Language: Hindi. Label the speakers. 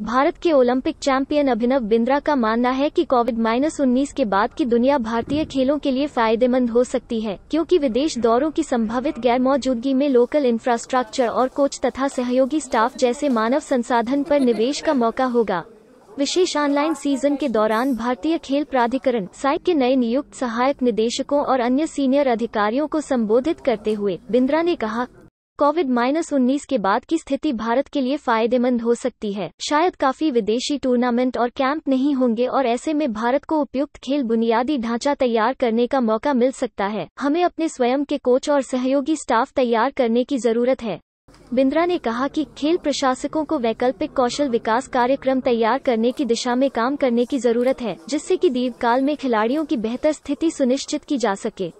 Speaker 1: भारत के ओलंपिक चैंपियन अभिनव बिंद्रा का मानना है कि कोविड माइनस उन्नीस के बाद की दुनिया भारतीय खेलों के लिए फ़ायदेमंद हो सकती है, क्योंकि विदेश दौरों की संभावित गैर मौजूदगी में लोकल इंफ्रास्ट्रक्चर और कोच तथा सहयोगी स्टाफ जैसे मानव संसाधन पर निवेश का मौका होगा। विशेष ऑनलाइन सीज़न के दौरान भारतीय खेल प्राधिकरण साइक के नए नियुक्त सहायक निदेशकों और अन्य सीनियर अधिकारियों को संबोधित करते हुए बिंद्रा ने कहा कोविड माइनस उन्नीस के बाद की स्थिति भारत के लिए फ़ायदेमंद हो सकती है। शायद काफ़ी विदेशी टूर्नामेंट और कैंप नहीं होंगे और ऐसे में भारत को उपयुक्त खेल बुनियादी ढांचा तैयार करने का मौका मिल सकता है। हमें अपने स्वयं के कोच और सहयोगी स्टाफ तैयार करने की ज़रूरत है। बिंद्रा ने कहा कि खेल प्रशासकों को वैकल्पिक कौशल विकास कार्यक्रम तैयार करने की दिशा में काम करने की ज़रूरत है, जिससे कि दीर्घकाल में खिलाड़ियों की बेहतर स्थिति सुनिश्चित की जा सके।